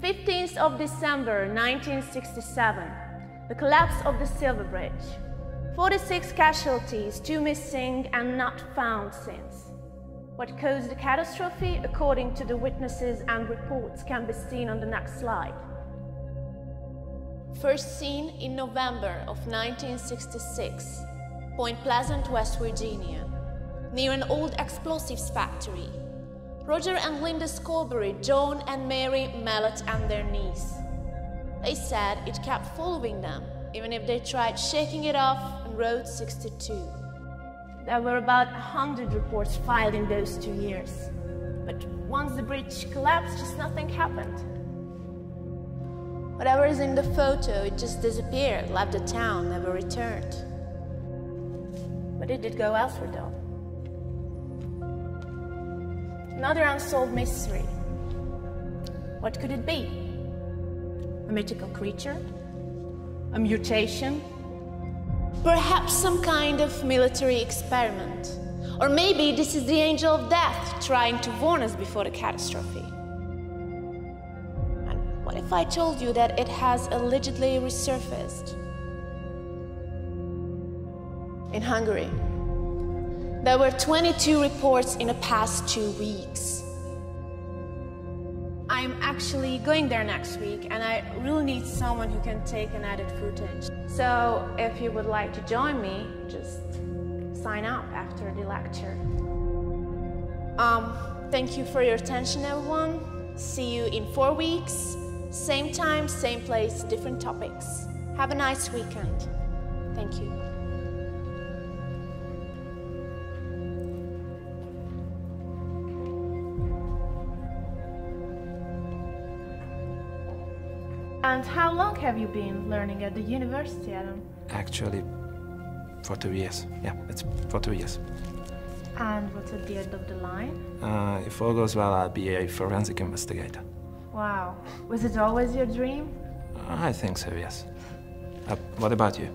The 15th of December 1967, the collapse of the Silver Bridge. 46 casualties, two missing and not found since. What caused the catastrophe, according to the witnesses and reports, can be seen on the next slide. First seen in November of 1966, Point Pleasant, West Virginia, near an old explosives factory. Roger and Linda Scarberry, John and Mary Mallett and their niece. They said it kept following them, even if they tried shaking it off on Road 62. There were about 100 reports filed in those two years. But once the bridge collapsed, just nothing happened. Whatever is in the photo, it just disappeared, left the town, never returned. But it did go elsewhere though. Another unsolved mystery. What could it be? A mythical creature? A mutation? Perhaps some kind of military experiment. Or maybe this is the angel of death trying to warn us before the catastrophe. And what if I told you that it has allegedly resurfaced? In Hungary. There were 22 reports in the past two weeks. I'm actually going there next week and I really need someone who can take an edit footage. So if you would like to join me, just sign up after the lecture. Um, thank you for your attention everyone. See you in four weeks. Same time, same place, different topics. Have a nice weekend. Thank you. And how long have you been learning at the university, Adam? Actually, for two years. Yeah, it's for two years. And what's at the end of the line? Uh, if all goes well, I'll be a forensic investigator. Wow. Was it always your dream? I think so, yes. Uh, what about you?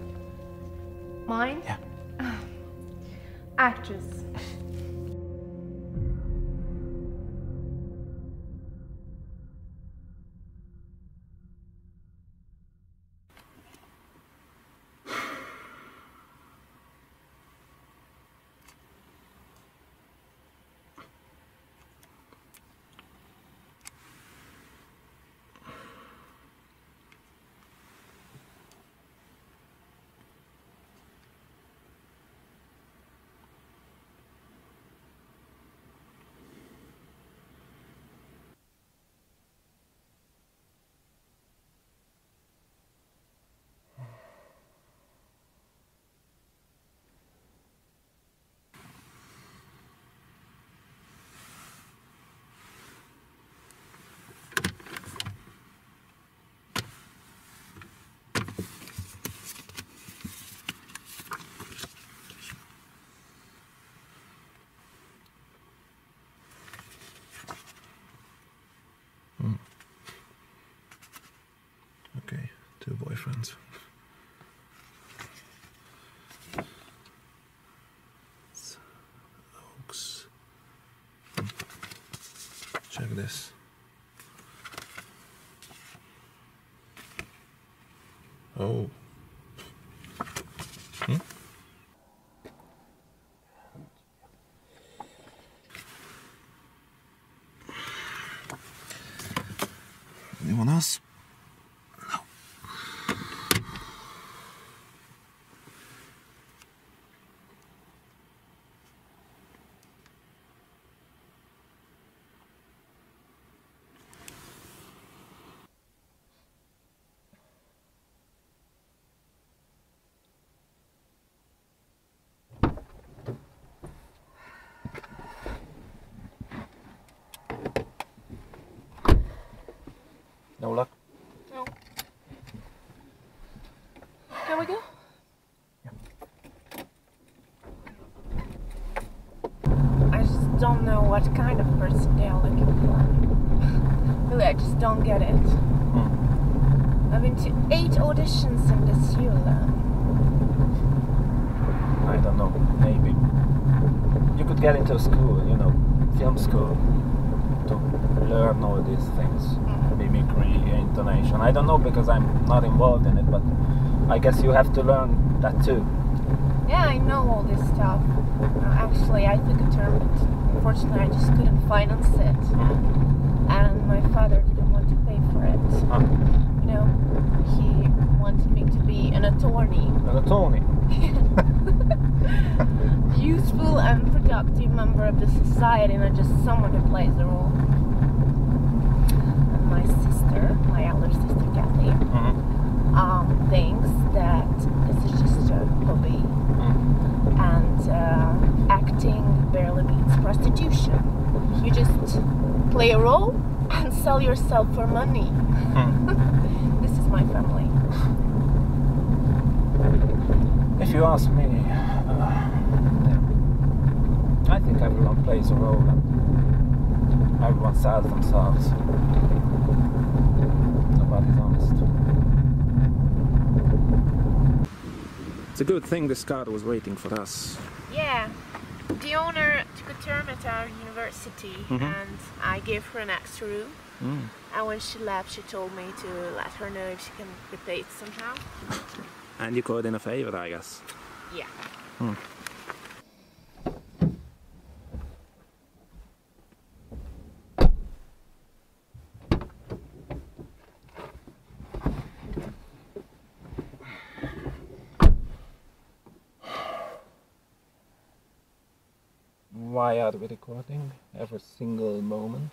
Mine? Yeah. Actress. Okay, two boyfriends. Oaks. Check this. Oh. Hmm? Anyone else? No luck? No. Can we go? I just don't know what kind of person they are looking for. really, I just don't get it. I've been to eight auditions in this year. I don't know. Maybe. You could get into a school, you know, film school. to learn all these things, Mm. mimicry, intonation. I don't know because I'm not involved in it, but I guess you have to learn that too. Yeah, I know all this stuff. Uh, actually, I took a term, unfortunately, I just couldn't finance it, and my father didn't want to pay for it. Ah, You know, he wanted me to be an attorney, An attorney. Useful and productive member of the society, not just someone who plays a role. And my sister, my elder sister Kathy, Mhm. um, thinks that this is just a hobby Mm. and uh, acting barely beats prostitution. You just play a role and sell yourself for money. Mm. This is my family. If you ask me, uh, I think everyone plays a role and everyone sells themselves. Nobody's honest. It's a good thing this car was waiting for us. Yeah, the owner took a term at our university Mhm. and I gave her an extra room. Mm. And when she left, she told me to let her know if she can repay it somehow. And you called in a favor, I guess. Yeah. Why are we recording every single moment?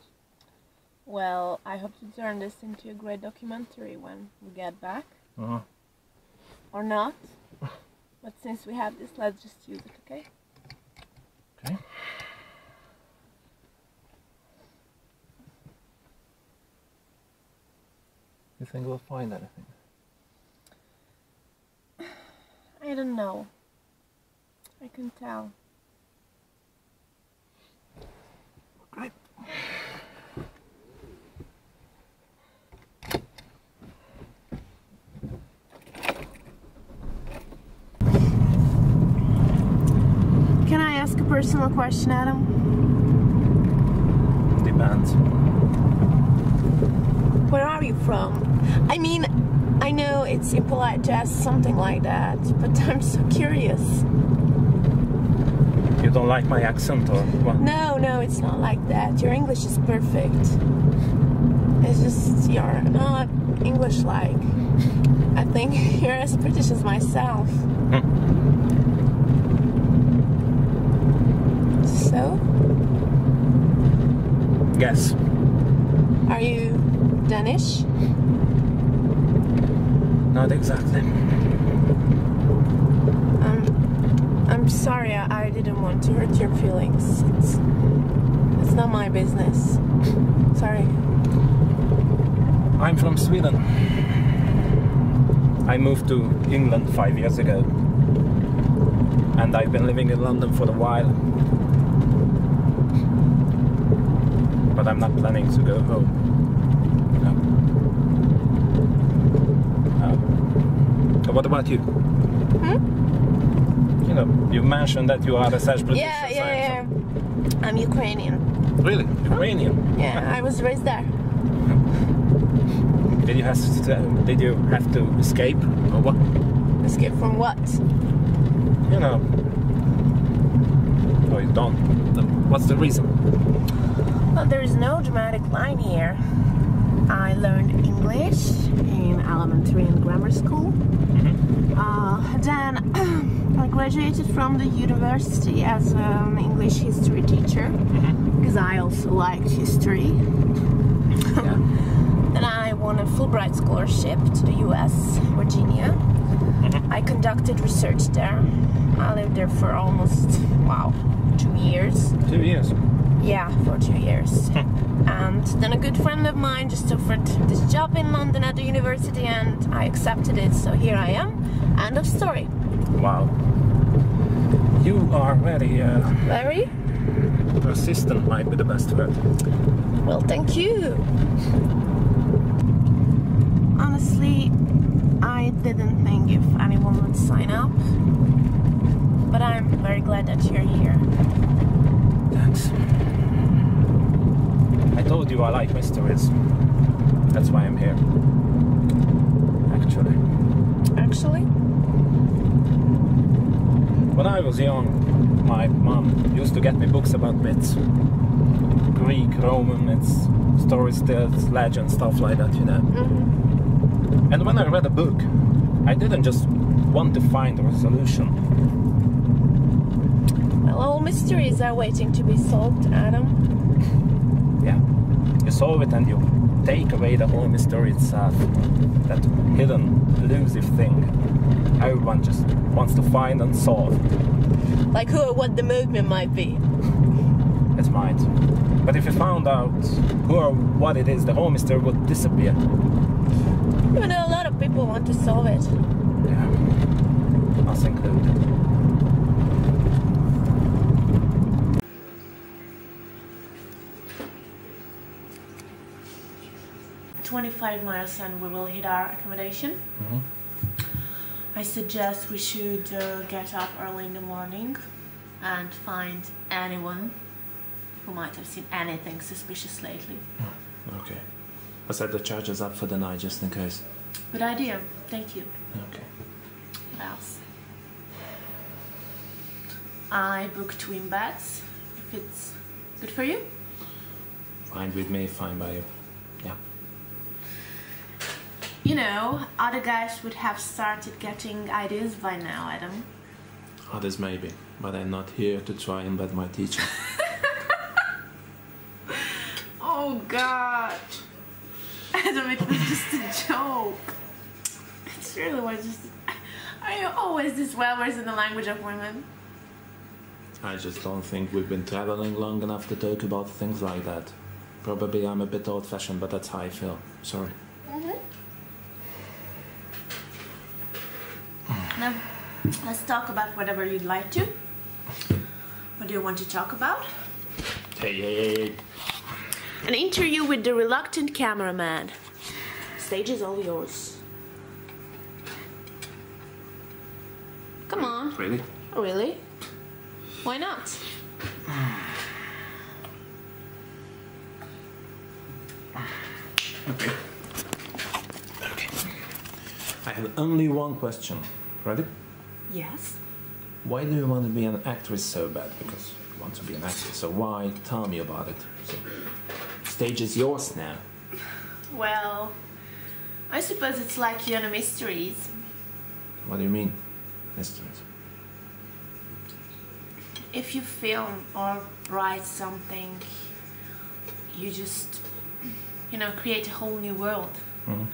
Well, I hope to turn this into a great documentary when we get back. Uh-huh. Or not. But since we have this, let's just use it, okay? Okay. You think we'll find anything? I don't know. I can tell. Okay. Can I ask a personal question, Adam? Depends. Where are you from? I mean, I know it's impolite to ask something like that, but I'm so curious. You don't like my accent or what? No, no, it's not like that. Your English is perfect. It's just you're not English like. I think you're as British as myself. So, Yes. are you Danish? Not exactly. Um, I'm sorry, I, I didn't want to hurt your feelings. It's, it's not my business. Sorry. I'm from Sweden. I moved to England five years ago. And I've been living in London for a while. But I'm not planning to go home. No. What about you? Hmm? You know, you mentioned that you are a Serge British. Yeah, yeah, yeah. I'm Ukrainian. Really? Ukrainian? Yeah, I was raised there. Did you have to, did you have to escape or what? Escape from what? You know. Or you don't. What's the reason? Well, there is no dramatic line here. I learned English in elementary and grammar school. Uh, then I graduated from the university as an English history teacher mm-hmm. because I also liked history. Yeah. Then I won a Fulbright scholarship to the US, Virginia. Mm-hmm. I conducted research there. I lived there for almost, wow, two years. Two years. Yeah, for two years. and then a good friend of mine just offered this job in London at the university and I accepted it, so here I am. End of story. Wow. You are very uh, Very? persistent, might be the best word. Well, thank you. Honestly, I didn't think if anyone would sign up. But I'm very glad that you're here. Thanks. I told you I like mysteries. That's why I'm here. Actually. Actually? When I was young, my mom used to get me books about myths. Greek, Roman myths, stories, tales, legends, stuff like that, you know. Mm-hmm. And when I read a book, I didn't just want to find a solution. Well, all mysteries are waiting to be solved, Adam. Yeah. You solve it and you take away the whole mystery itself. That hidden, elusive thing. Everyone just wants to find and solve. Like who or what the movement might be. It might. But if you found out who or what it is, the whole mystery would disappear. Even though a lot of people want to solve it. Yeah. Us included. Twenty-five miles and we will hit our accommodation. Mhm. I suggest we should uh, get up early in the morning and find anyone who might have seen anything suspicious lately. Okay. I set the charges up for the night just in case. Good idea. Thank you. Okay. What else? I booked twin beds. If it's good for you. Fine with me, fine by you. You know, other guys would have started getting ideas by now, Adam. Others maybe, but I'm not here to try and bet my teacher. Oh God, Adam, it was just a joke. It really was just. Are you always this well versed in the language of women? I just don't think we've been traveling long enough to talk about things like that. Probably I'm a bit old fashioned, but that's how I feel. Sorry. Mm-hmm. Now, let's talk about whatever you'd like to. What do you want to talk about? Hey, hey, hey, hey. An interview with the reluctant cameraman. Stage is all yours. Come on. Really? Really? Why not? Okay. Okay. I have only one question. Ready? Yes. Why do you want to be an actress so bad? Because you want to be an actress, so why? Tell me about it. So, stage is yours now. Well, I suppose it's like you know mysteries. What do you mean? Mysteries. If you film or write something, you just, you know, create a whole new world. Mhm.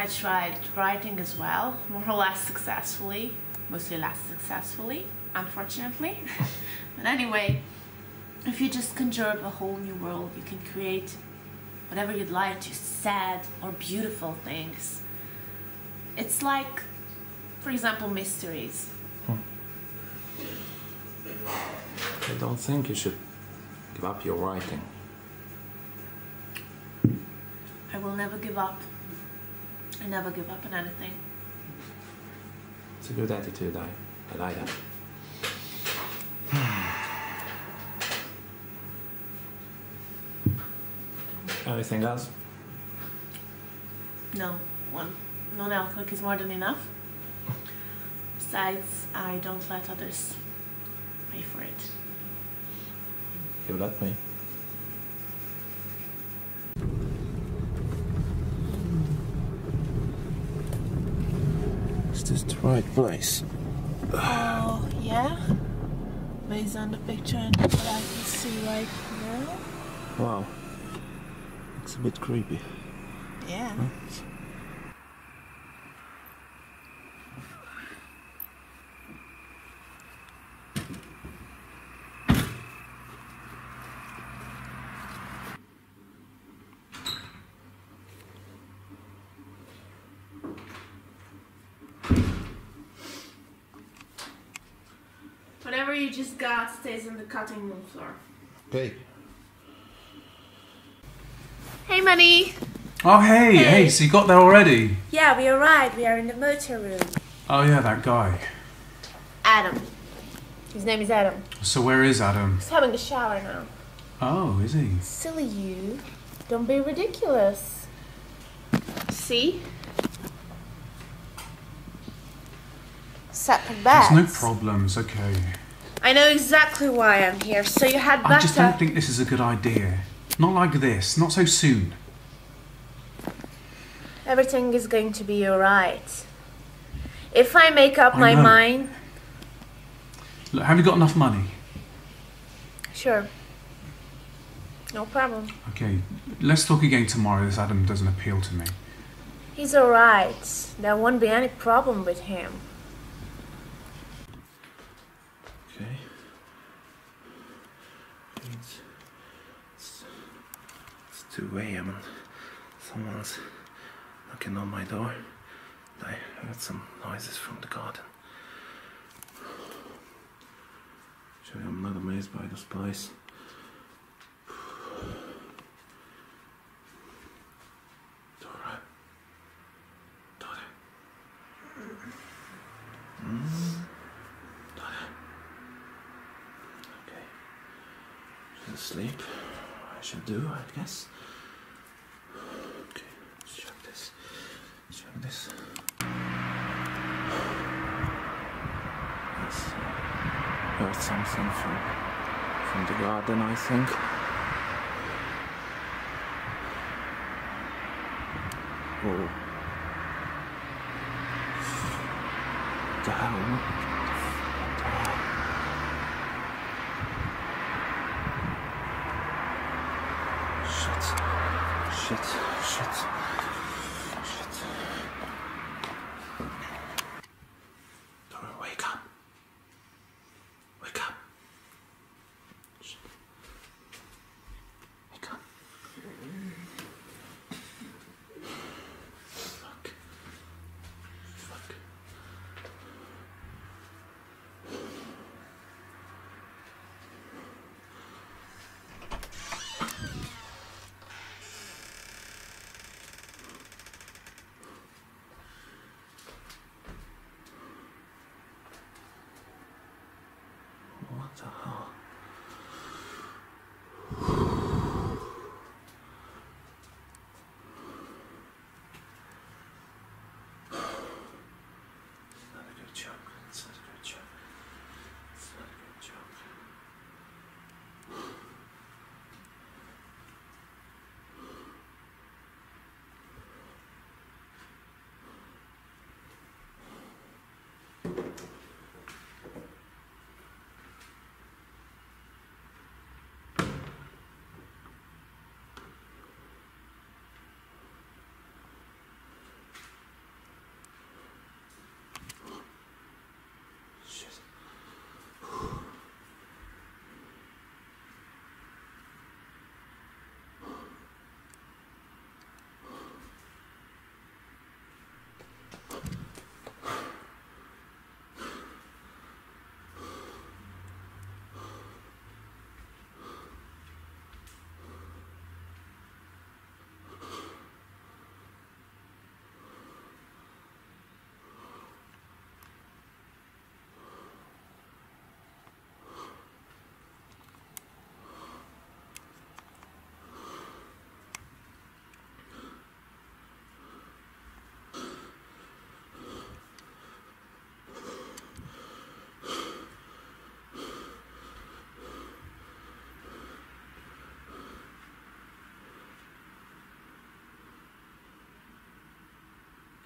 I tried writing as well, more or less successfully, mostly less successfully, unfortunately. but anyway, if you just conjure up a whole new world, you can create whatever you'd like to, sad or beautiful things. It's like, for example, mysteries. Hmm. I don't think you should give up your writing. I will never give up. I never give up on anything. It's a good attitude. I, I like that. Anything else? No, one. Non-alcoholic is more than enough. Besides, I don't let others pay for it. You let me. Is the right place? Oh, yeah? Based on the picture and what I can see right now? Wow. Looks a bit creepy. Yeah. Whatever you just stays on the cutting room floor. Okay. Hey, money! Oh, hey, hey, Hey. so you got there already? Yeah, we arrived. We are in the motor room. Oh, yeah, that guy. Adam. His name is Adam. So, where is Adam? He's having a shower now. Oh, is he? Silly you. Don't be ridiculous. See? Separate beds. There's no problems, okay. I know exactly why I'm here, so you had better. I just don't think this is a good idea. Not like this, not so soon. Everything is going to be alright. If I make up I my know. mind. Look, have you got enough money? Sure. No problem. Okay, let's talk again tomorrow. This Adam doesn't appeal to me. He's alright. There won't be any problem with him. Okay. It's, it's, it's 2 a.m. and someone's knocking on my door. I heard some noises from the garden. Actually, I'm not amazed by this place. Dora. Dora. Mm. Dora. Okay. She's asleep. I should do, I guess. Okay, let's check this. Check this. Yes. Heard something from from the garden, I think.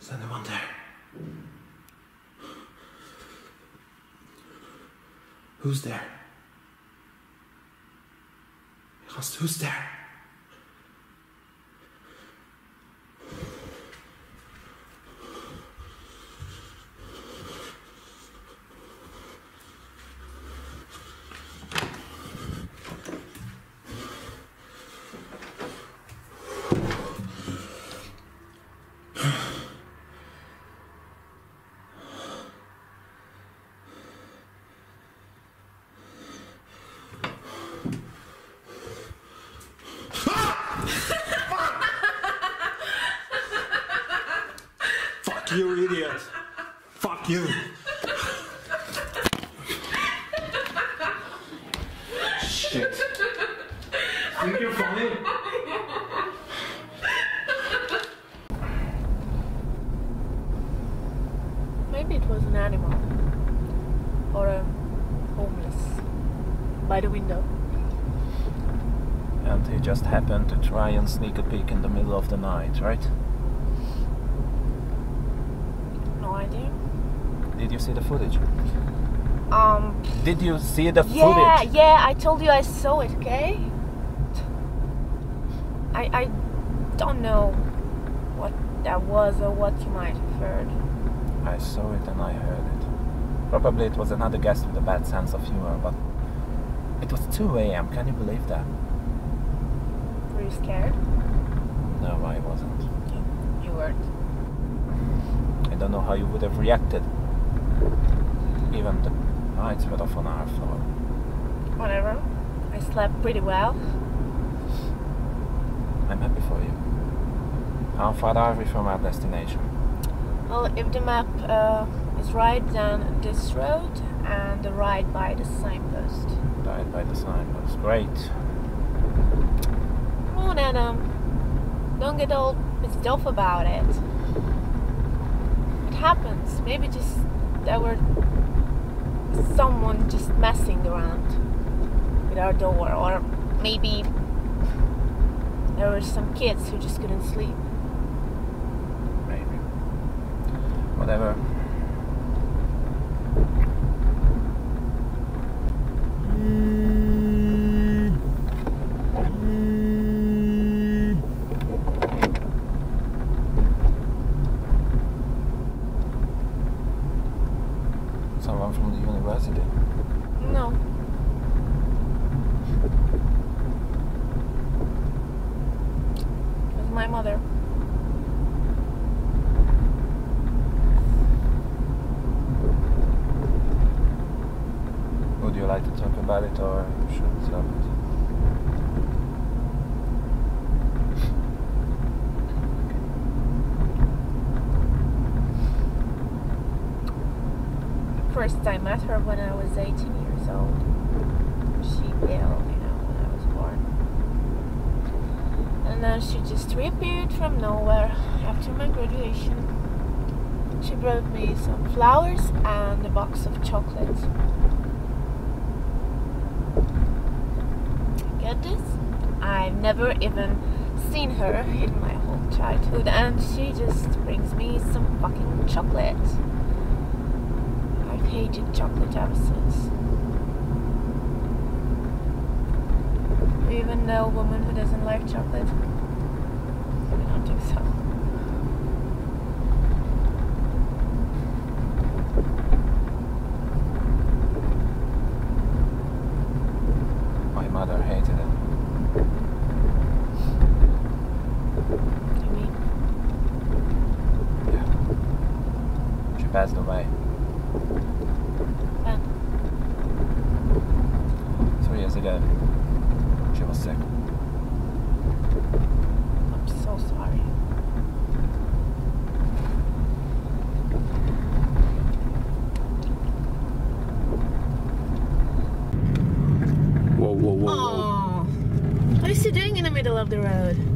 Is anyone there? Who's there? Who's there? Fuck you, idiot! Fuck you! Shit. Are you terrifying. Maybe it was an animal. Or a homeless. By the window. And he just happened to try and sneak a peek in the middle of the night, right? No idea. Did you see the footage? Um, Did you see the yeah, footage? yeah, yeah. I told you I saw it, okay? I, I don't know what that was or what you might have heard. I saw it and I heard it. Probably it was another guest with a bad sense of humor, but it was 2 a.m. Can you believe that? Were you scared? No, I wasn't. You weren't. I don't know how you would have reacted. Even the nights were off on our floor. Whatever. I slept pretty well. I'm happy for you. How far are we from our destination? Well, if the map uh, is right, then this road and the right by the signpost. Right by the signpost. Great. Come on, Adam. Don't get all pissed off about it. It happens. Maybe just there were someone just messing around with our door, or maybe there were some kids who just couldn't sleep. Maybe. Whatever. Someone from the university. No. It was my mother. Would you like to talk about it or should we stop it? First I met her when I was 18 years old. She ill, you know, when I was born. And then she just reappeared from nowhere after my graduation. Some flowers and a box of chocolate. Get this? I've never even seen her in my whole childhood, and she just brings me some fucking chocolate. I've hated chocolate ever since. Even know a woman who doesn't like chocolate? I don't think so. My mother hated it. You mean? Yeah. She passed away When? three years ago. She was sick. I'm so sorry. Whoa, whoa, whoa, whoa. Oh, what is he doing in the middle of the road?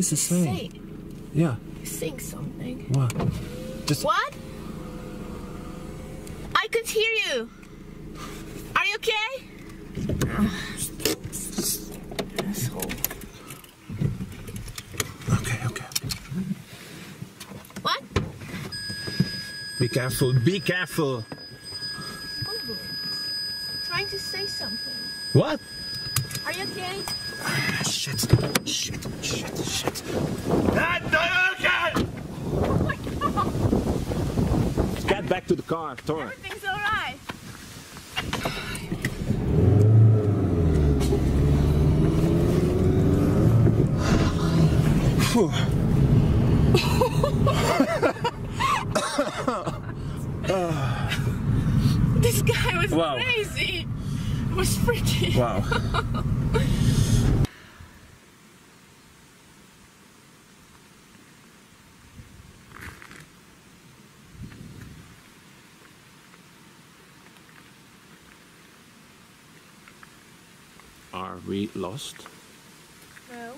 Is it saying? Say, Yeah. he's saying something. What? Just What? I could hear you. Are you okay? Asshole. okay, okay. What? Be careful. Be careful. Oh, trying to say something. What? Are you okay? Ah, shit. Shit. Shit. Shit. No, okay. Oh my god! Get back to the car, Tor. Everything's alright. this guy was Wow. crazy. It was freaky. Wow. we lost? No,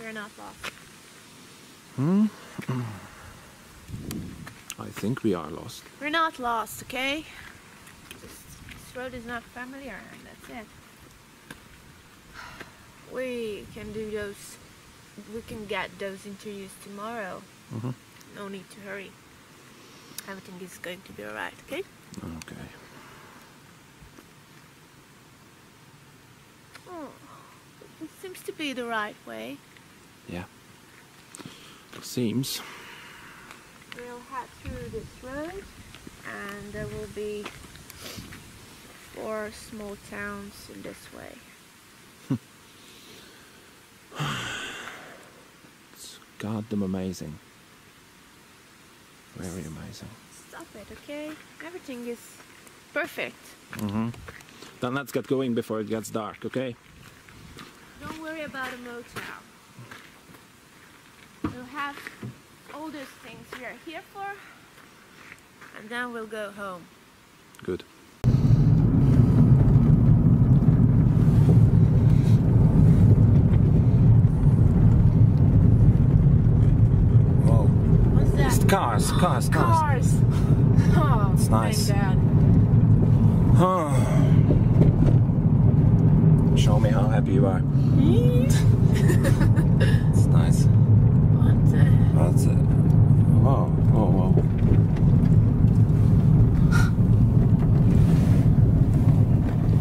we're not lost. Hmm? I think we are lost. We're not lost, okay? Just, this road is not familiar, and that's it. We can do those. We can get those interviews tomorrow. Mhm. No need to hurry. Everything is going to be alright, okay? Okay. Oh, it seems to be the right way. Yeah. It seems. We'll head through this road, and there will be four small towns in this way. It's goddamn amazing. Very amazing. Stop it, okay? Everything is perfect. Mm-hmm. Then let's get going before it gets dark, okay? Don't worry about a motel. We'll have all those things we are here for, and then we'll go home. Good. Whoa. What's that? cars, cars, cars. Cars! Oh, It's nice. Thank God. Show me how happy you are. it's nice. What the? That's it. Whoa, whoa, whoa.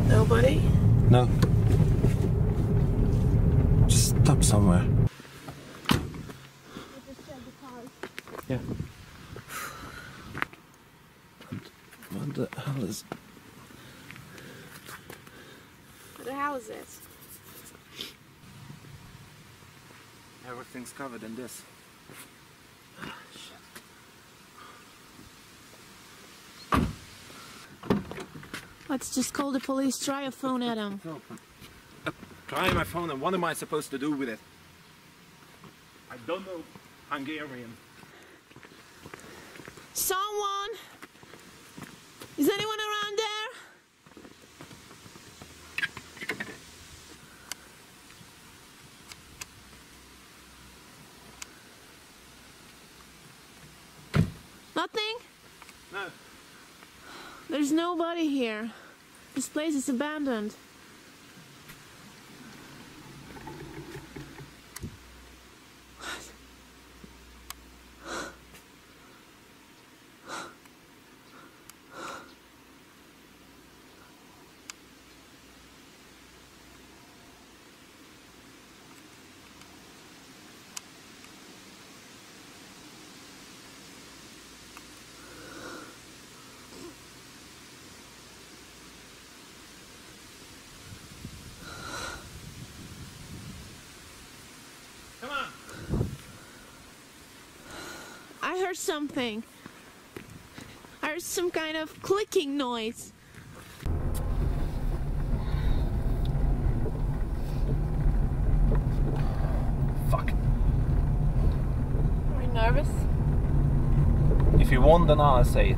Nobody? No. Just stop somewhere. Yeah. And what the hell is. What the hell is this? Everything's covered in this. Let's just call the police. Try a phone at him. Uh, try my phone, and what am I supposed to do with it? I don't know Hungarian. Someone! Is anyone around there? Nothing? No. There's nobody here. This place is abandoned. Heard something. I heard some kind of clicking noise. Fuck. Are you nervous? If you want, then I'll say it.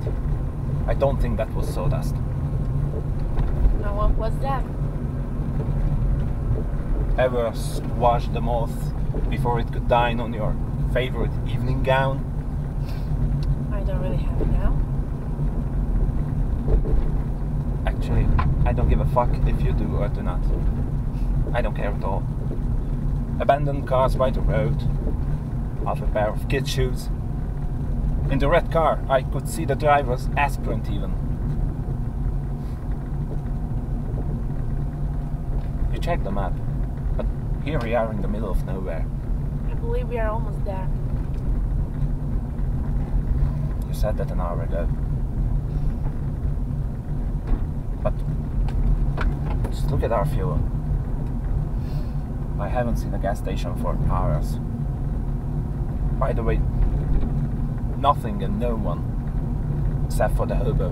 I don't think that was sawdust. No, what was that? Ever s- the moth before it could dine on your favorite evening gown? I don't really have it now. Actually, I don't give a fuck if you do or do not. I don't care at all. Abandoned cars by the road, half a pair of kid shoes. In the red car, I could see the driver's ass print even. You check the map, but here we are in the middle of nowhere. I believe we are almost there. You said that an hour ago. But just look at our fuel. I haven't seen a gas station for hours. By the way, nothing and no one except for the hobo.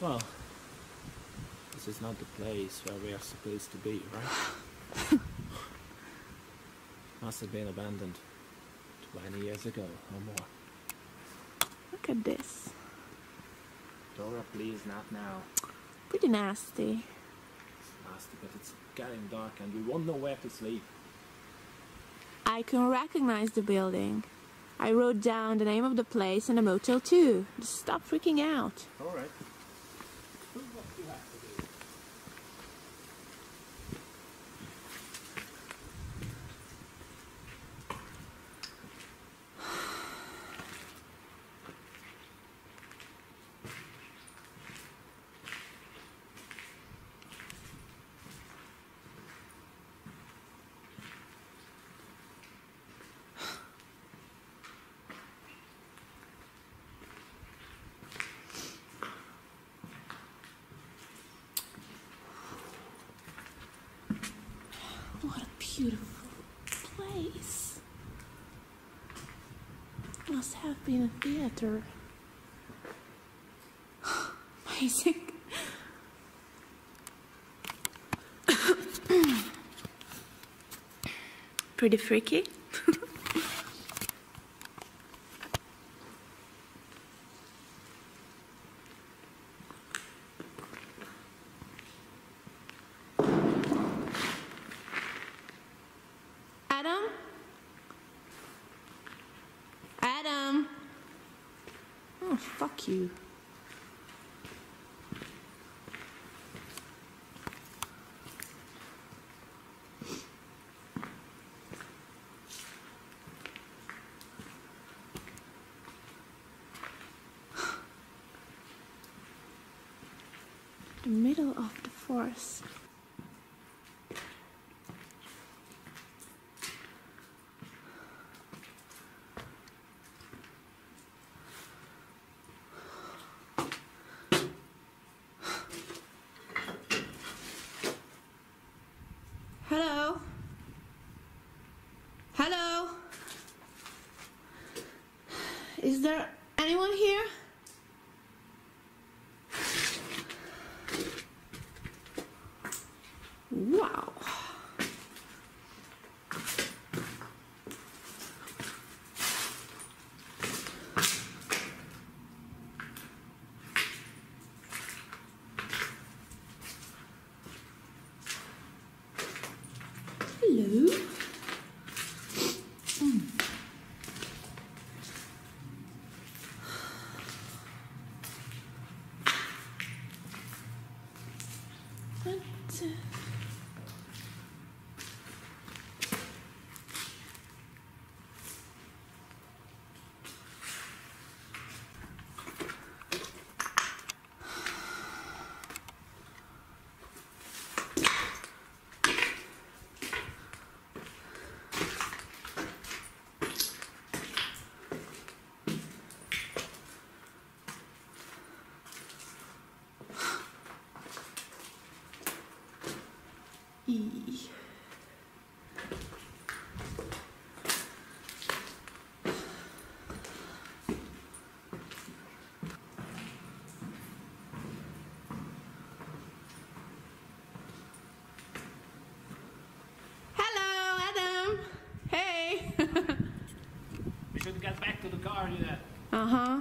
Well, this is not the place where we are supposed to be, right? Must have been abandoned 20 years ago or more. Look at this. Dora, please, not now. Pretty nasty. It's nasty, but it's getting dark and we won't know where to sleep. I can recognize the building. I wrote down the name of the place and the motel too. Just stop freaking out. Alright. What a beautiful place. Must have been a theater. Amazing. Pretty freaky. Adam? Adam? Oh, fuck you. The middle forest. Hello? Hello? Is there anyone here? Wow. Hello? What? uh, E. Hello, Adam. Hey. We should get back to the car, yeah. uh huh.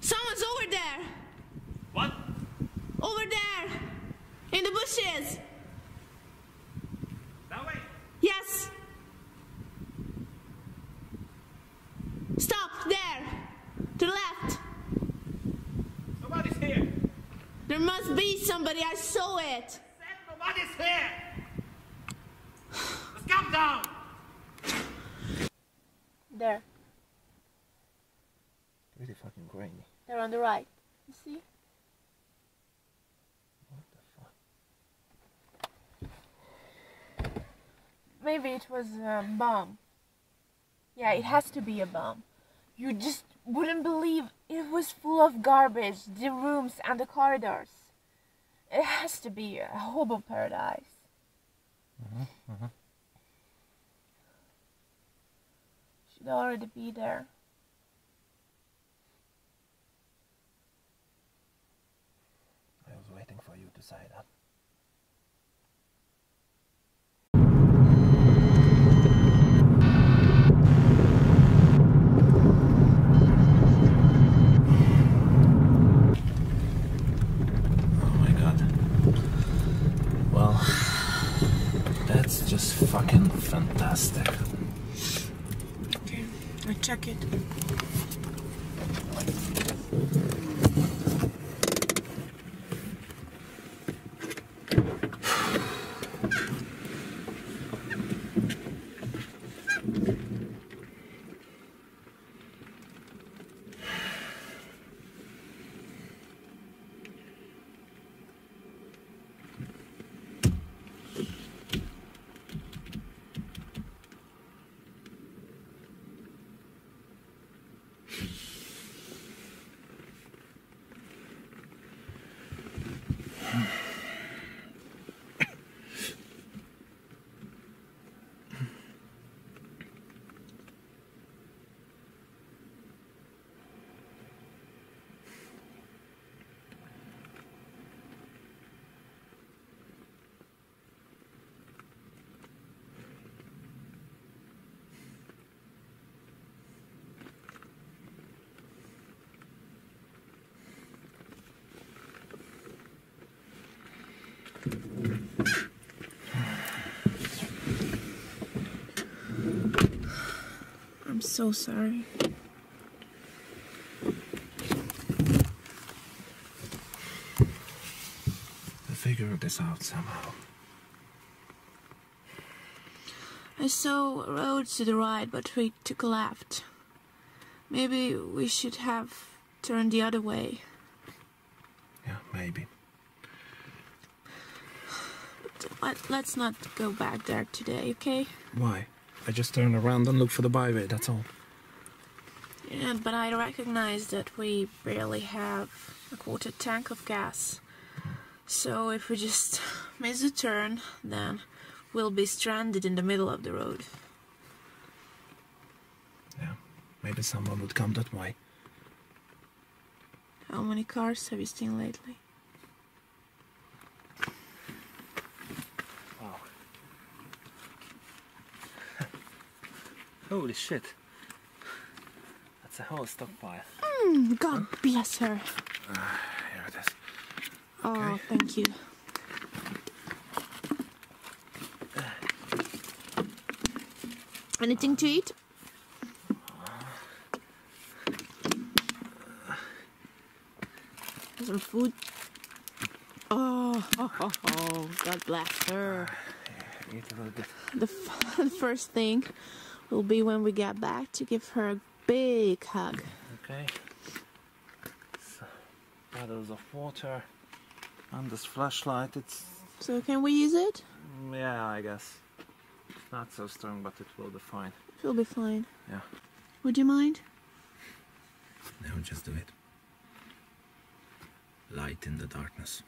Someone's over there. What? Over there. In the bushes. That way? Yes. Stop there. To the left. Nobody's here! There must be somebody. I saw it. Nobody's here! Let's come down! There. Really fucking grainy. They're on the right. You see? What the fuck? Maybe it was a bomb. Yeah, it has to be a bomb. You just wouldn't believe it was full of garbage, the rooms and the corridors. It has to be a hobo paradise. Mm-hmm, mm-hmm. Should already be there. I was waiting for you to say that. I'm so sorry. I figured this out somehow. I saw a road to the right, but we took a left. Maybe we should have turned the other way. Let's not go back there today, okay? Why? I just turn around and look for the byway, that's all. Yeah, but I recognize that we barely have a quarter tank of gas. So if we just miss a turn, then we'll be stranded in the middle of the road. Yeah, maybe someone would come that way. How many cars have you seen lately? Wow. Holy shit. That's a whole stockpile. Mm, God bless her. Here it is. Oh, thank you. Anything to eat? Some food. Oh, oh, oh, oh, God bless her. Eat a little bit. The, f- the first thing will be when we get back to give her a big hug. Okay. So, bottles of water. And this flashlight, it's. So, can we use it? mm, Yeah, I guess. It's not so strong, but it will be fine. It'll be fine. Yeah. Would you mind? No, just do it. Light in the darkness.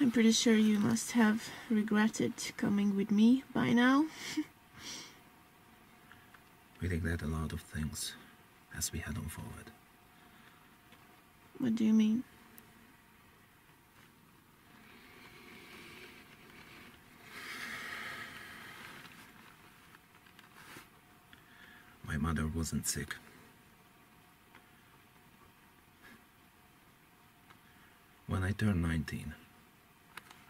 I'm pretty sure you must have regretted coming with me by now. We regret a lot of things as we head on forward. What do you mean? My mother wasn't sick. When I turned 19,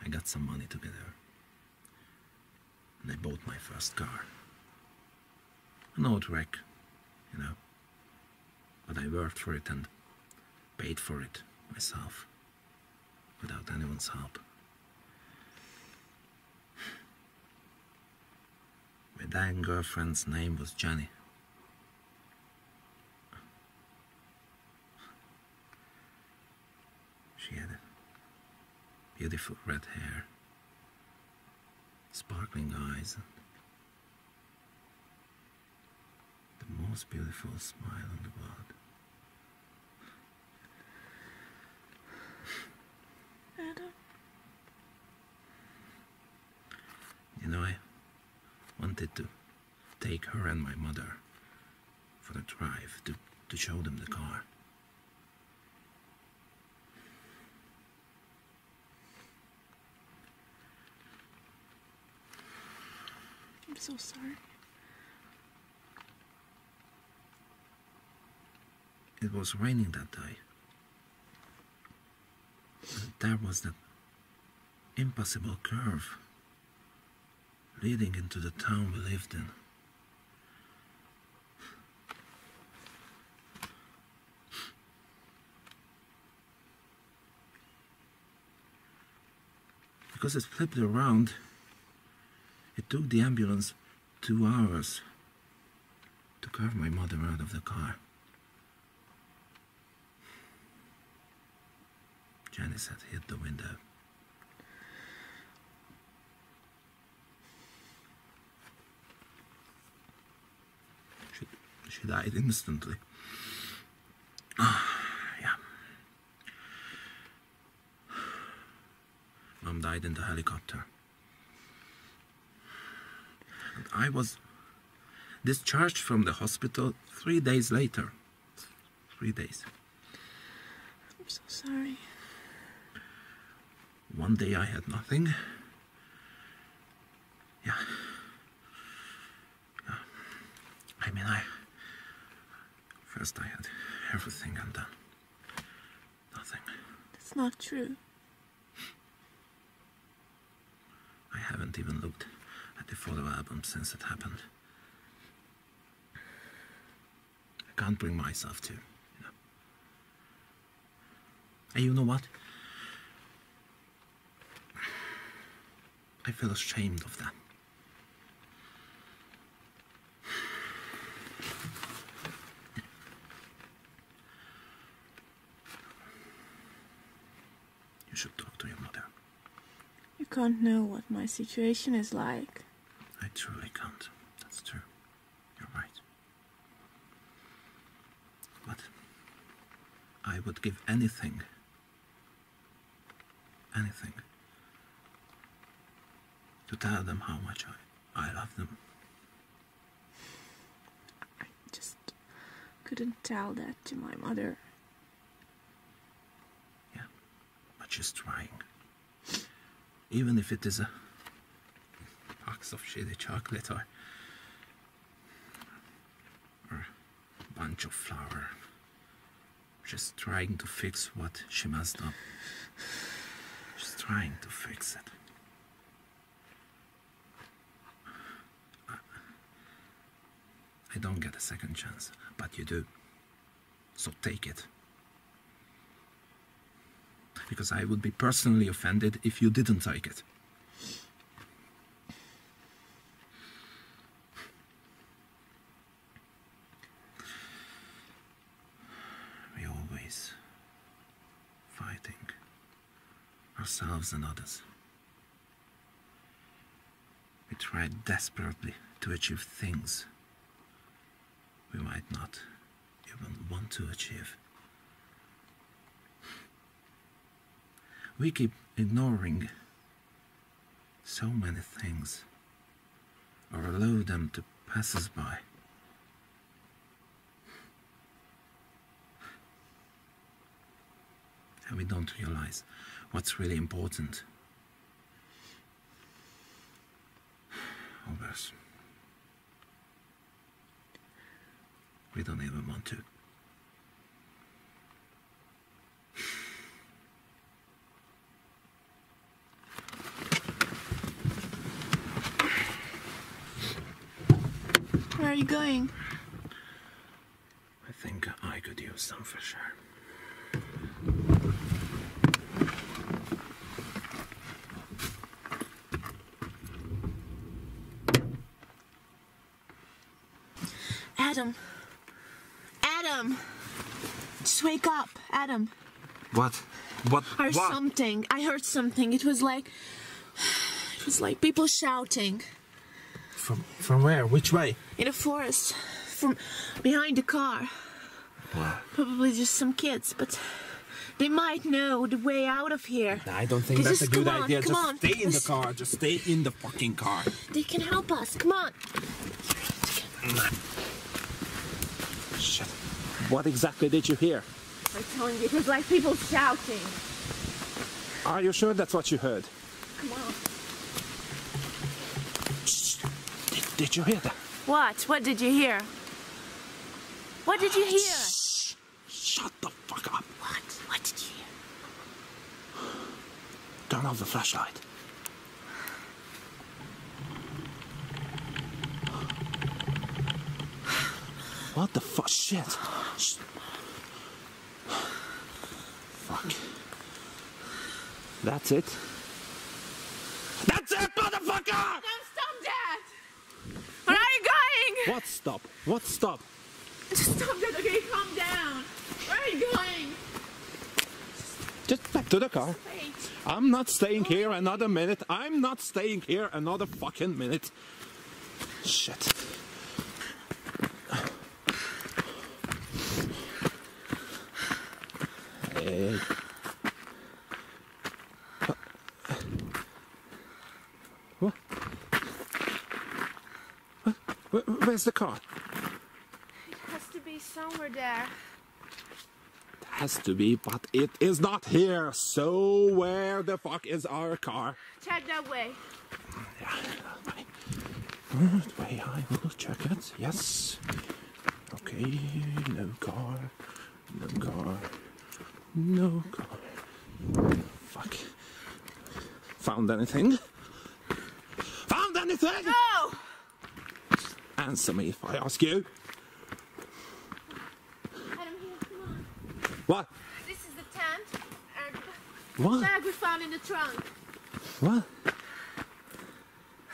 I got some money together. And I bought my first car. An old wreck, you know. But I worked for it and paid for it myself, without anyone's help. My dying girlfriend's name was Jenny. She had beautiful red hair, sparkling eyes, and the most beautiful smile in the world. Adam. You know, I wanted to take her and my mother for a drive to, to show them the car. I'm so sorry. It was raining that day. And there was that impossible curve leading into the town we lived in. Because it flipped around, it took the ambulance two hours to carve my mother out of the car. Janice had hit the window. She, she died instantly. Ah, yeah. Mom died in the helicopter. And I was discharged from the hospital three days later. Three days. I'm so sorry. One day I had nothing. Yeah. yeah. I mean, I. First, I had everything and then nothing. That's not true. I haven't even looked at the photo album since it happened. I can't bring myself to. You know. And you know what? I feel ashamed of that. You should talk to your mother. You can't know what my situation is like. I truly can't. That's true. You're right. But I would give anything, anything, tell them how much I, I love them. I just couldn't tell that to my mother. Yeah, but she's trying. Even if it is a box of shitty chocolate or, or a bunch of flour. She's trying to fix what she messed up. She's trying to fix it. I don't get a second chance, but you do. So take it. Because I would be personally offended if you didn't take it. We always fighting ourselves and others. We try desperately to achieve things we might not even want to achieve. We keep ignoring so many things or allow them to pass us by. And we don't realize what's really important. Or worse, we don't even want to. Where are you going? I think I could use some fresh air. Adam. Adam. Just wake up, Adam. What? What? Or something. I heard something. It was like. It was like people shouting From from where? Which way? in a forest from behind the car. Probably just some kids, but they might know the way out of here. I don't think Okay, that's a just good come on, idea. come Just on. stay in the car. Just stay in the fucking car. They can help us. Come on. Shit. What exactly did you hear? I'm telling you, it was like people shouting. Are you sure that's what you heard? Come on. Did, did you hear that? What? What did you hear? What did you hear? Shh. Shut the fuck up. What? What did you hear? Turn off the flashlight. What the fuck? Shit. Fuck. That's it. That's it, motherfucker! Don't stop that! Where are you going? What stop? What stop? Just stop that, okay? Calm down. Where are you going? Just back to the car. I'm not staying here another minute. I'm not staying here another fucking minute. Shit. Hey. What? What? Where's the car? It has to be somewhere there. It has to be, but it is not here. So where the fuck is our car? Check that way. Right. Right way, I will check it. Yes. Okay, no car. No car. No. Fuck. Found anything? Found anything? No! Answer me if I ask you. What? This is the tent and the bag we found in the trunk. What?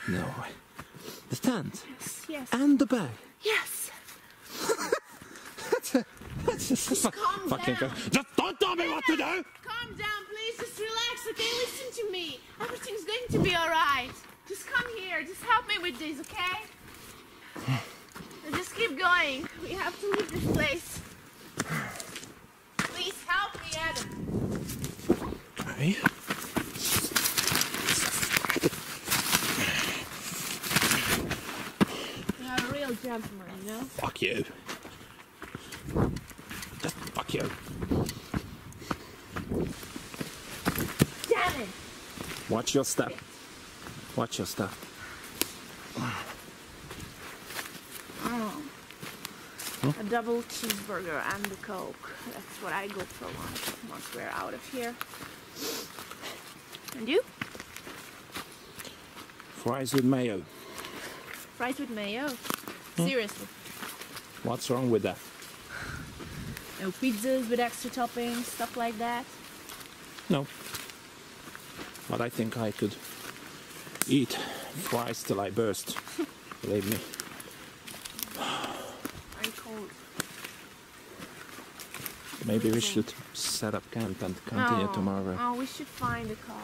No way. The tent Yes, yes. and the bag. Yes. That's just calm fucking down. good. Just don't tell me what to do. Calm down, please. Just relax, okay? Listen to me. Everything's going to be alright. Just come here. Just help me with this, okay? Just keep going. We have to leave this place. Please help me, Adam. Okay. You're a real gentleman, you know? Fuck you. Just fuck you. Damn it! Watch your step. Watch your step. Oh. A double cheeseburger and a Coke. That's what I go for once, once we're out of here. And you? Fries with mayo. Fries with mayo? Hmm? Seriously. What's wrong with that? No pizzas with extra toppings, stuff like that. No. But I think I could eat twice till I burst. Believe me. I'm cold. Maybe we should set up camp and continue oh. tomorrow. Oh, we should find a car.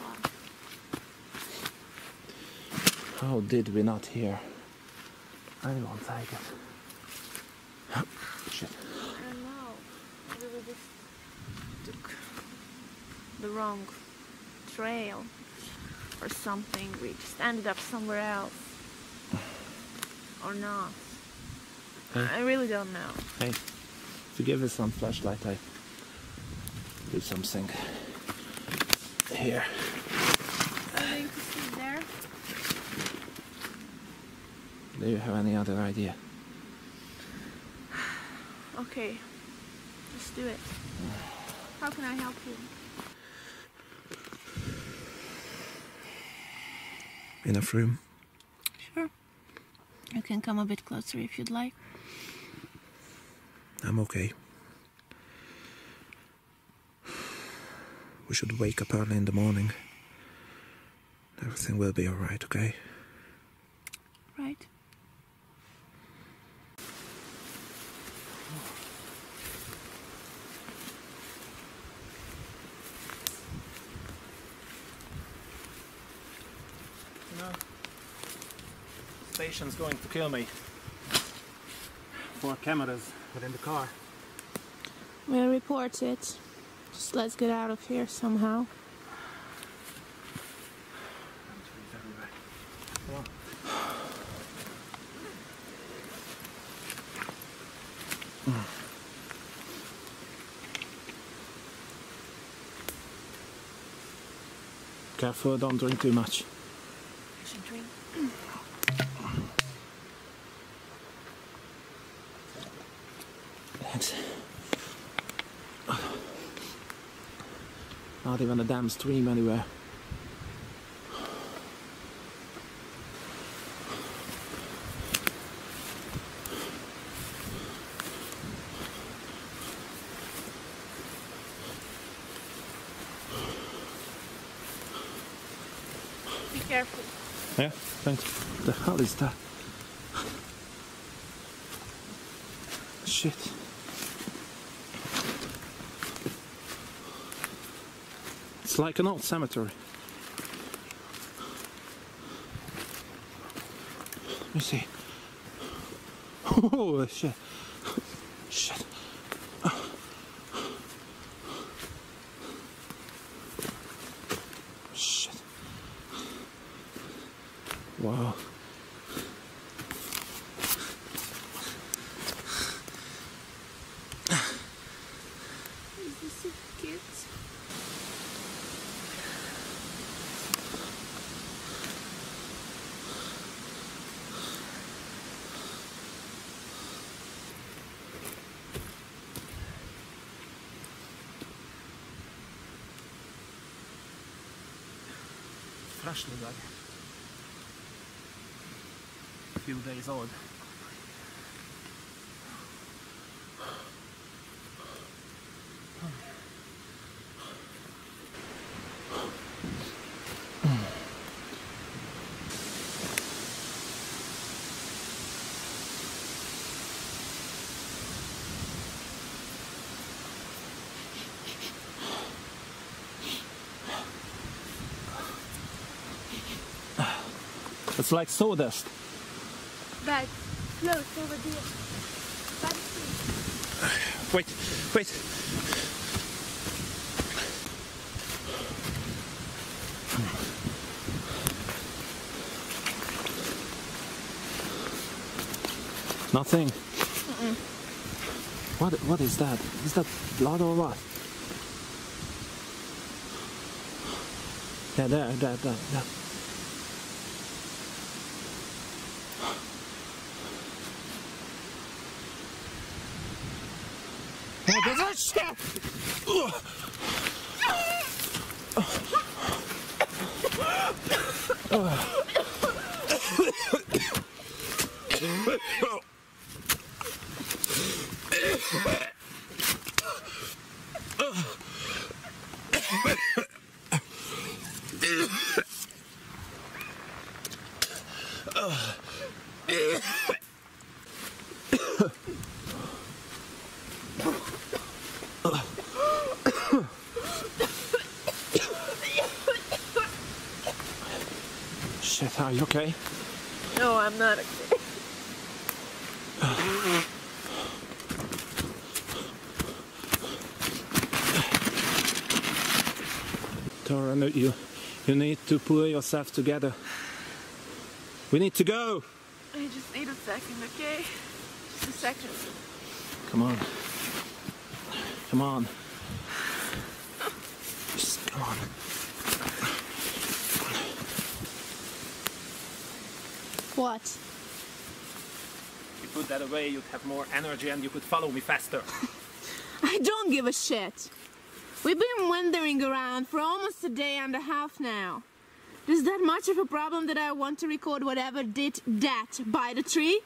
How did we not hear? I won't take it. Shit. I don't know. Maybe we just took the wrong trail or something. We just ended up somewhere else. Or not. I really don't know. Hey, if you give us some flashlight, I do something here. Something to see there? Do you have any other idea? Okay. Just do it. How can I help you? Enough room? Sure. You can come a bit closer if you'd like. I'm okay. We should wake up early in the morning. Everything will be alright, okay? Right. Station's going to kill me. Four cameras within the car. We'll report it. Just let's get out of here somehow. Careful, don't drink too much. I should drink. Thanks. Not even a damn stream anywhere. Be careful. Yeah, thanks. The hell is that? Shit. It's like an old cemetery. Let me see. Shit. Shit. Freshly dug. A few days old. It's like sawdust. But Close over there. Wait, wait. Nothing. What? What is that? Is that blood or what? Yeah, there, there, there, there. Oh, there's a shit! Ugh. Shit, are you okay? No, I'm not okay. Tara, no, you, you need to pull yourself together. We need to go. I just need a second, okay? Just a second. Come on. Come on. Just come on. What? If you put that away, you'd have more energy and you could follow me faster. I don't give a shit. We've been wandering around for almost a day and a half now. Is that much of a problem that I want to record whatever did that by the tree?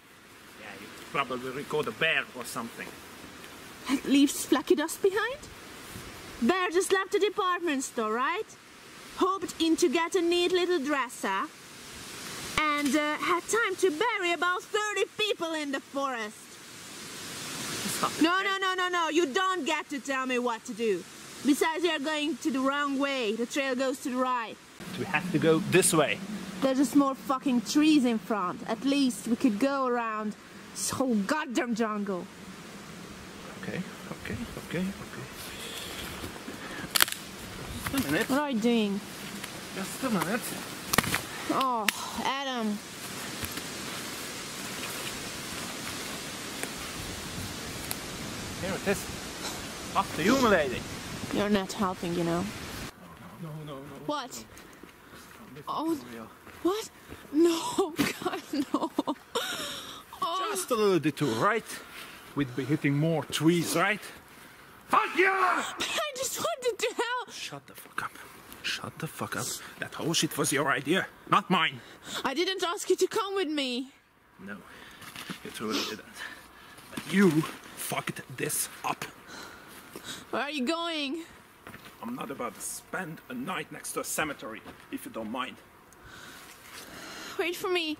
Yeah, you probably record a bear or something. That leaves flaky dust behind? Bear just left the department store, right? Hoped in to get a neat little dresser. And uh, had time to bury about 30 people in the forest. No, no, no, no, no. You don't get to tell me what to do. Besides, you're going to the wrong way. The trail goes to the right. We have to go this way. There's just more fucking trees in front. At least we could go around this whole goddamn jungle. Okay, okay, okay, okay. Just a minute. What are you doing? Just a minute. Oh, Adam. Here it is. To you, milady. You're not helping, you know. No, no, no. What? Oh, what? No, God, no. Oh, Just a little detour, right? We'd be hitting more trees, right? Fuck you! But I just wanted to help. Shut the fuck up. Shut the fuck up. That whole shit was your idea, not mine. I didn't ask you to come with me. No, you truly didn't. But you fucked this up. Where are you going? I'm not about to spend a night next to a cemetery, if you don't mind. Wait for me.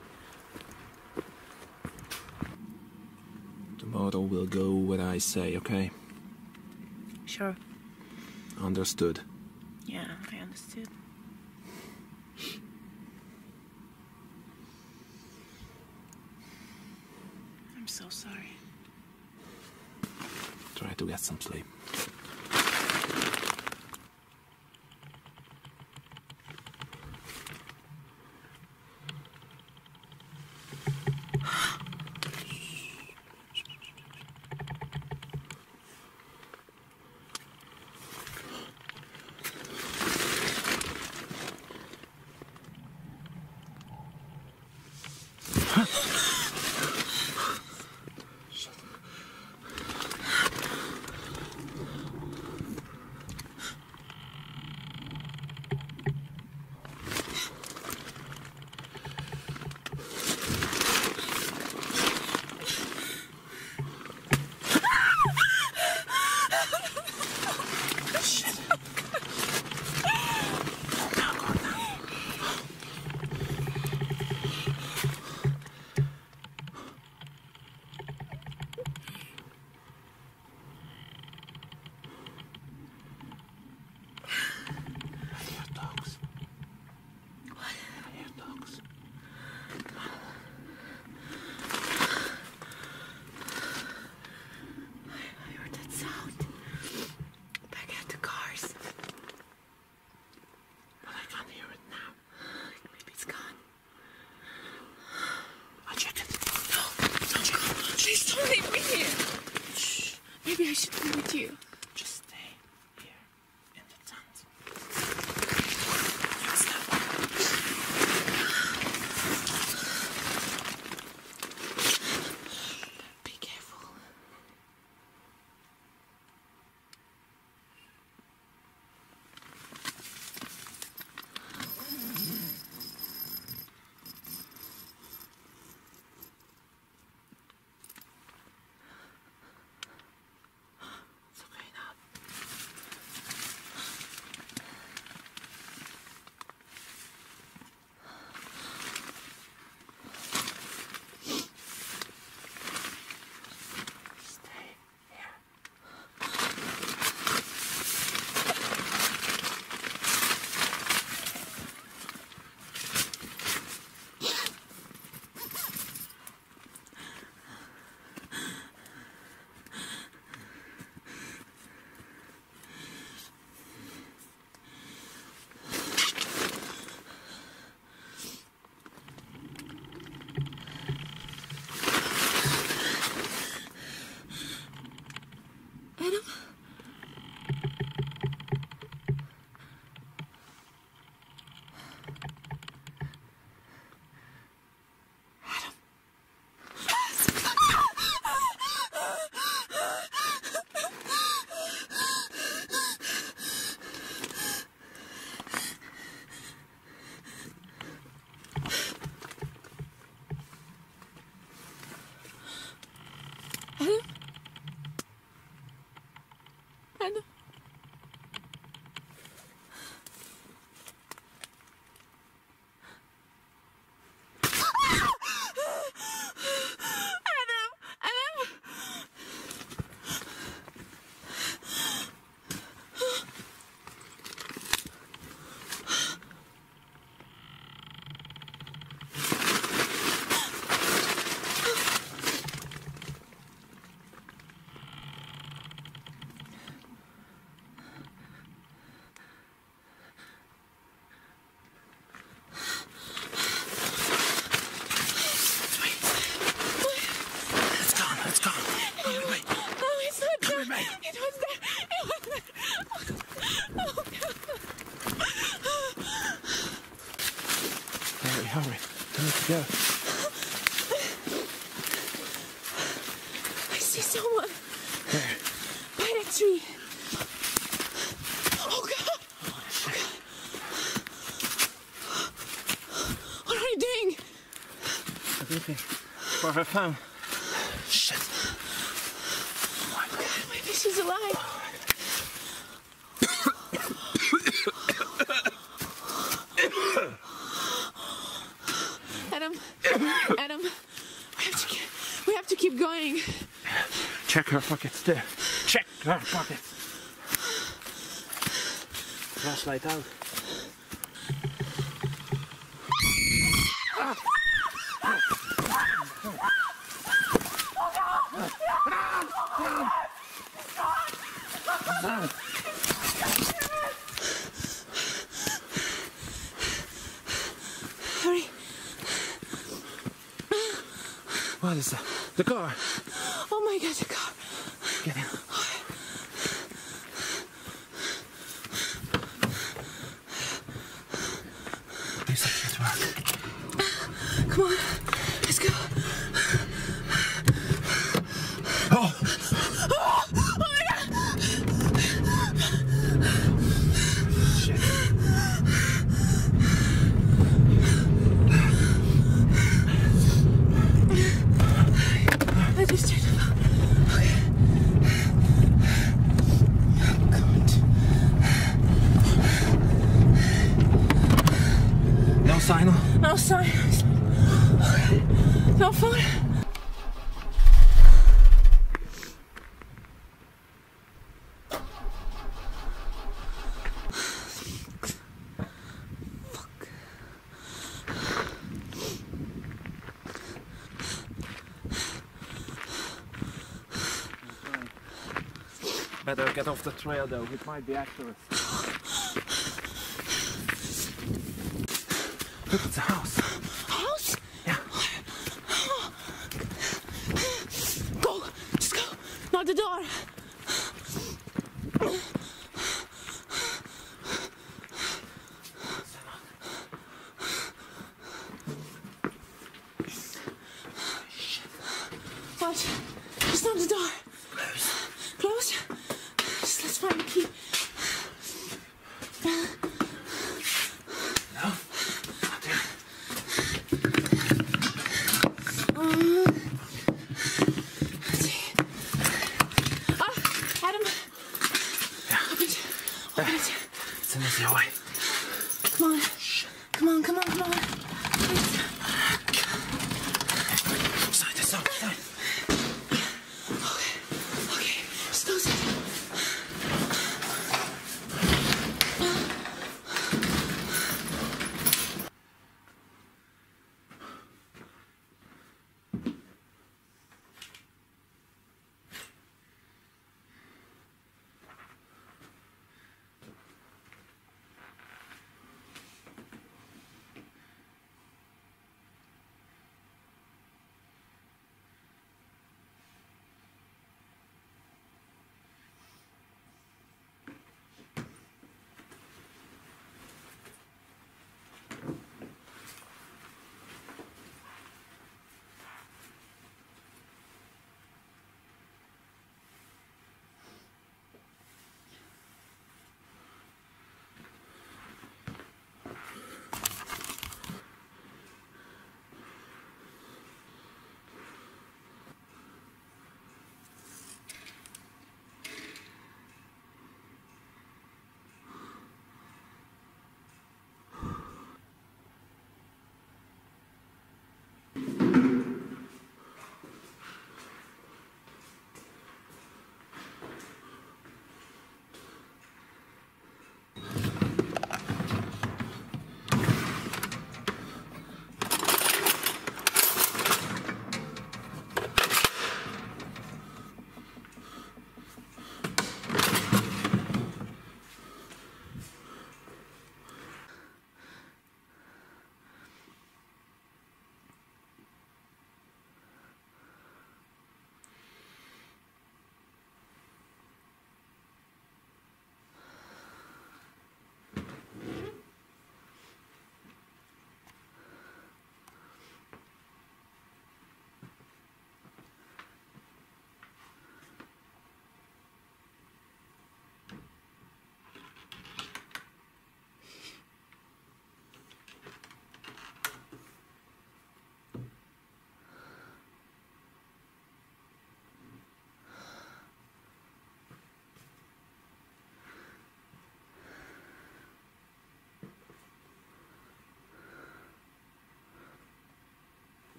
Tomorrow we'll go where I say, okay? Sure. Understood. Yeah, I I'm so sorry. Try to get some sleep. Yeah. I see someone. Where? By that tree. Oh God. Oh, God. What are you doing? I'm looking for her phone. her pockets there. Check her pockets. Flashlight out. Come on. get off the trail though, it might be accurate. Look at the house.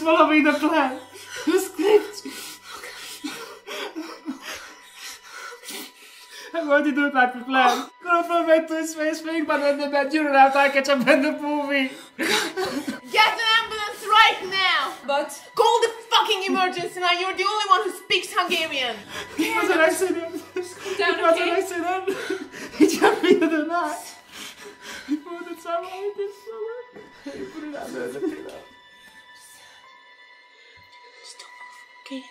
Just following the plan. The script. I wanted to do like the plan. Compliment to his face, being but in the bed, you don't have to catch up in the movie. Get an ambulance right now! But Call the fucking emergency now. You're the only one who speaks Hungarian. It was an accident. down, It was an okay? accident. He jumped into the night. He put it somewhere, he did somewhere. He put it under the pillow. Okay?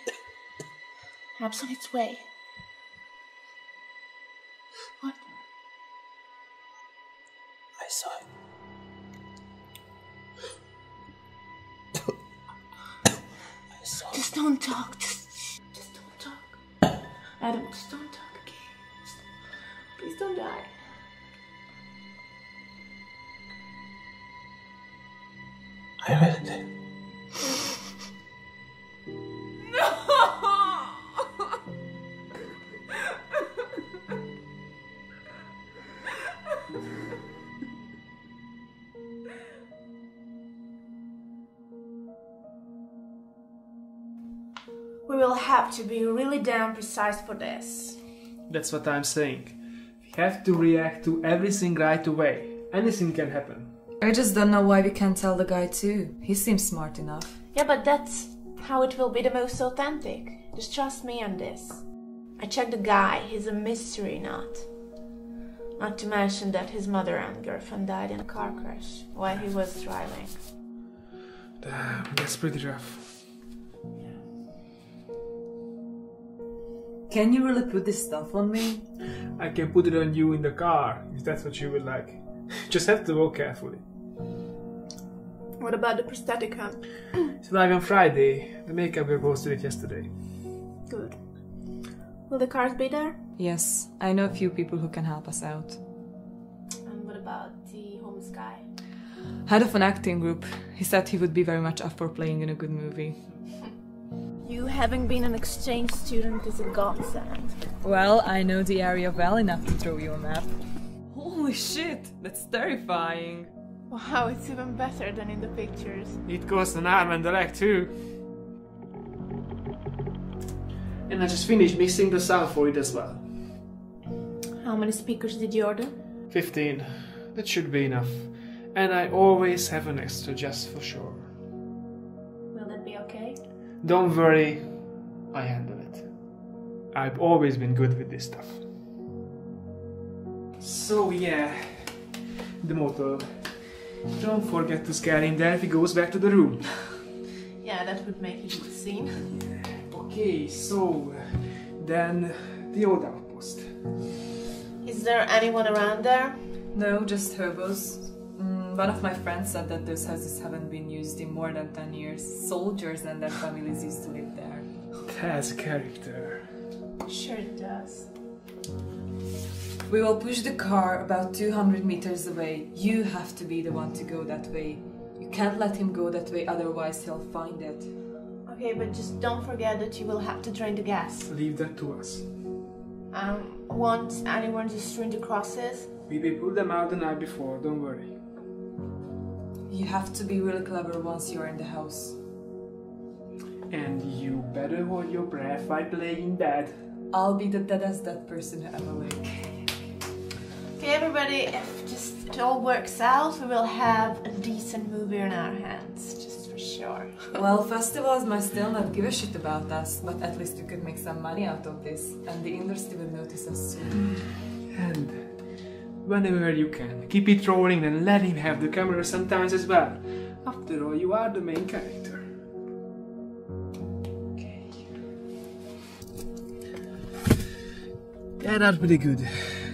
Help's on its way. What? I saw it. I saw it. Just don't talk. Just, just don't talk. Adam, just don't talk, okay? Just, please don't die. I really did. We will have to be really damn precise for this. That's what I'm saying. We have to react to everything right away. Anything can happen. I just don't know why we can't tell the guy too. He seems smart enough. Yeah, but that's how it will be the most authentic. Just trust me on this. I checked the guy, he's a mystery not. Not to mention that his mother and girlfriend died in a car crash while he was driving. Damn, that's pretty rough. Can you really put this stuff on me? I can put it on you in the car if that's what you would like. Just have to walk carefully. What about the prosthetic hand? It's live on Friday. The makeup girl posted it yesterday. Good. Will the cars be there? Yes, I know a few people who can help us out. And what about the homeless guy? Head of an acting group. He said he would be very much up for playing in a good movie. You having been an exchange student is a godsend. Well, I know the area well enough to throw you a map. Holy shit, that's terrifying. Wow, it's even better than in the pictures. It costs an arm and a leg too. And I just finished mixing the sound for it as well. How many speakers did you order? 15. That should be enough. And I always have an extra just for sure. Will that be okay? Don't worry, I handle it. I've always been good with this stuff. So yeah, the motto. Don't forget to scare him there if he goes back to the room. Yeah, that would make a good scene. Okay, so then the old outpost. Is there anyone around there? No, just hobos. Mm, one of my friends said that those houses haven't been used in more than 10 years. Soldiers and their families used to live there. That's a character. Sure it does. We will push the car about 200 meters away. You have to be the one to go that way. You can't let him go that way, otherwise, he'll find it. Okay, but just don't forget that you will have to drain the gas. Leave that to us. Um, won't anyone just strewn the crosses? We will pull them out the night before, don't worry. You have to be really clever once you're in the house. And you better hold your breath while playing dead. I'll be the deadest dead person ever awake. Okay, everybody, if just it all works out, we will have a decent movie in our hands, just for sure. well, festivals might still not give a shit about us, but at least we could make some money out of this, and the industry will notice us soon. And whenever you can, keep it rolling and let him have the camera sometimes as well. After all, you are the main character. Okay. Yeah, that's pretty good.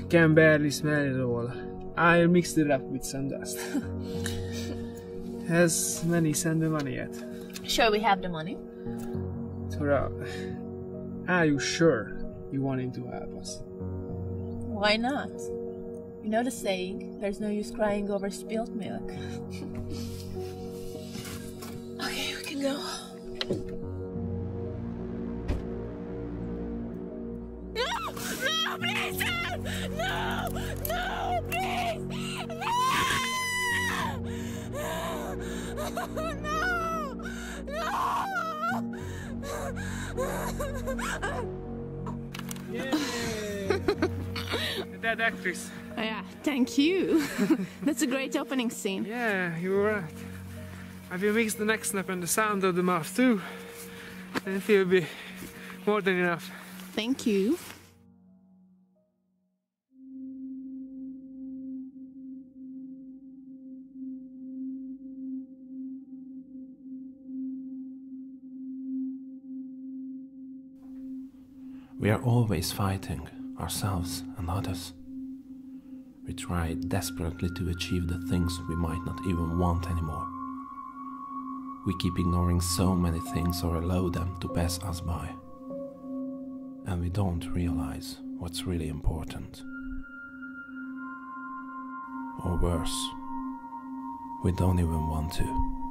Can barely smell it all. I mixed it up with some dust. Has Manny sent the money yet? Sure, we have the money. Tora, are you sure you want him to help us? Why not? You know the saying, there's no use crying over spilled milk. okay, we can go. That actress. Oh, yeah, thank you. That's a great opening scene. Yeah, you were right. I will mix the neck snap and the sound of the mouth too. And it will be more than enough. Thank you. We are always fighting, ourselves and others. We try desperately to achieve the things we might not even want anymore. We keep ignoring so many things or allow them to pass us by. and we don't realize what's really important. Or worse, we don't even want to.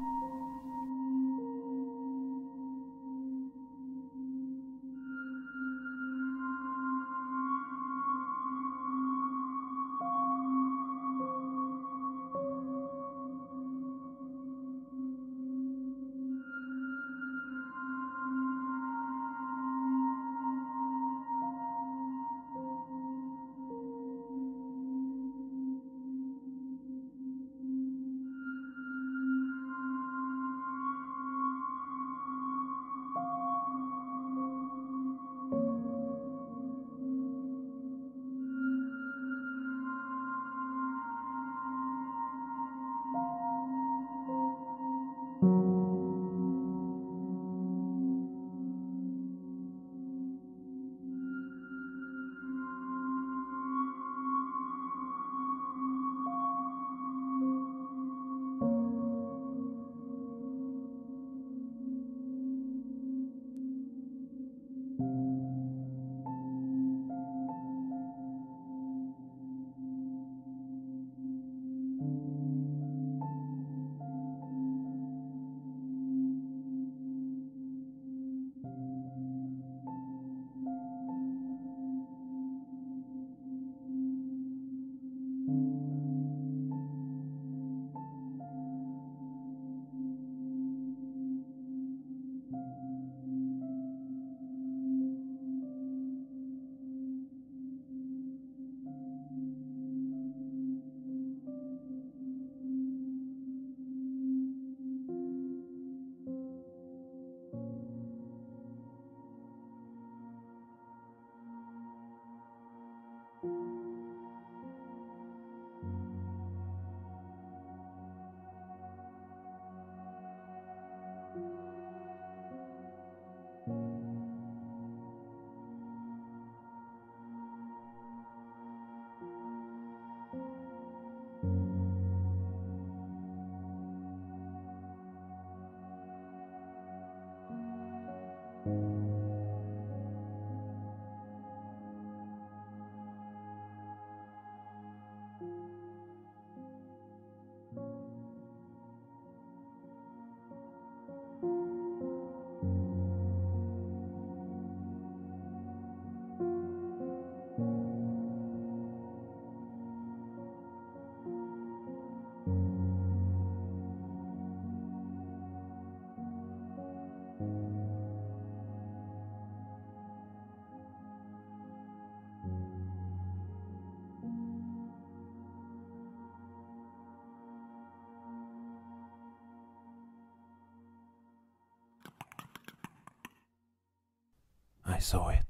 I saw it.